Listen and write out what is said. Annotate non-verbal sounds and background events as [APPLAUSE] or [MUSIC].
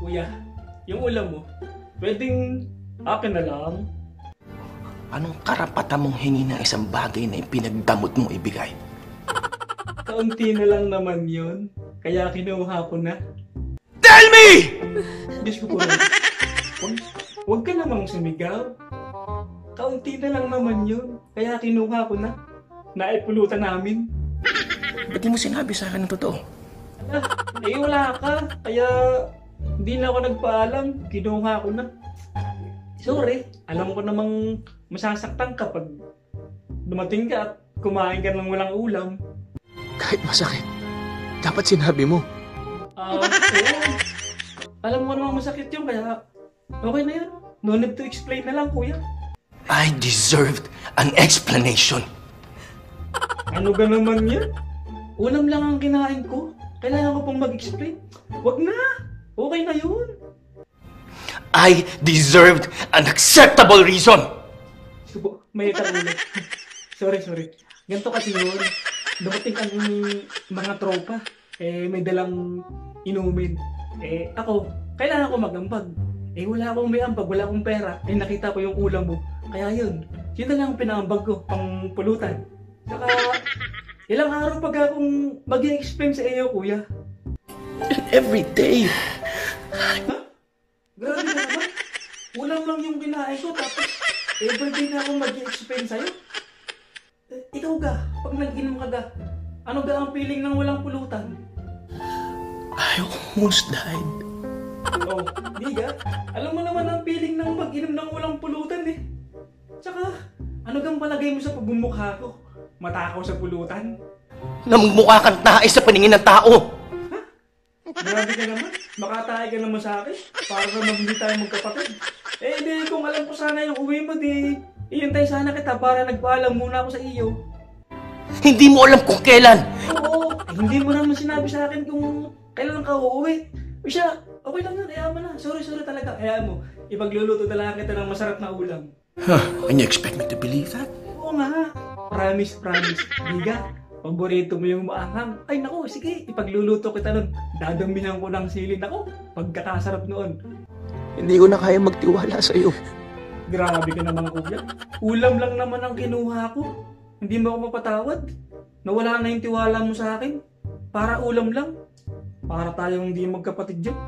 Kuya, yung ulam mo, pwedeng akin na lang. Anong karapatan mong hingi ng isang bagay na ipinagdamot mong ibigay? [LAUGHS] Kaunti na lang naman yun. Kaya kinuha ko na. Tell me! Diyos ko po. Huwag, huwag ka namang sumigaw. Kaunti na lang naman yun. Kaya kinuha ko na. Naipulutan namin. Ba't di mo sinabi sa akin ng totoo? Ah, eh wala ka. Kaya hindi na ako nagpaalam. Kinuha ko na. Sorry. Alam ko namang masasaktan ka pag dumating ka at kumain ka ng walang ulam. Kahit masakit, dapat sinabi mo. Ah, oo. Alam mo namang masakit yun, kaya okay na yun. No need to explain na lang, kuya. I deserved an explanation. Ano ga naman yan? Ulam lang ang kinain ko. Kailangan ko pang mag-explain. Wag na! Okay na yun. I deserved an acceptable reason. Subo, may ulit. [LAUGHS] sorry, sorry. Ganito kasi yun. Dumating ang mga tropa. Eh, may dalang inumin. Eh, ako, kailangan ko magambag. Eh, wala akong may ambag, wala akong pera. Eh, nakita ko yung ulam mo. Kaya yun, yun na lang ang pinangambag ko, pang pulutan. Saka, ilang araw pag akong mag explain sa iyo, kuya. Every day. Grabe naman. Ulam lang yung kinain ko, tapos everyday na ako mag explain sa'yo. Eh, ikaw ga, pag nag-inom ka ga, ano ga ang feeling ng walang pulutan? I almost died. Oh, di ga? Alam mo naman ang feeling ng mag-inom ng walang pulutan eh. Tsaka, ano gang palagay mo sa pagbumukha ko? Matakaw sa pulutan? Namumukha kang tae sa paningin ng tao. Grabe ka naman. Makatay ka naman sa akin. Para naman hindi tayo magkapatid. Eh, di, kung alam ko sana yung uwi mo, di, ihintay sana kita para nagpaalam muna ako sa iyo. Hindi mo alam kung kailan. Oo, eh, hindi mo naman sinabi sa akin kung kailan ka uuwi. O siya, okay lang yun, hayaan mo na. Sorry, sorry talaga. Hayaan mo, ipagluluto talaga kita ng masarap na ulam. Huh, and you expect me to believe that? Oo nga. Promise, promise. Liga, paborito mo yung maanghang. Ay nako, sige, ipagluluto kita nun. Dadamihan ko ng sili. Nako, pagkakasarap noon. Hindi ko na kaya magtiwala sa iyo. Grabe ka naman, kuya. Ulam lang naman ang kinuha ko. Hindi mo ako mapatawad. Nawala na yung tiwala mo sa akin. Para ulam lang. Para tayong hindi magkapatid dyan.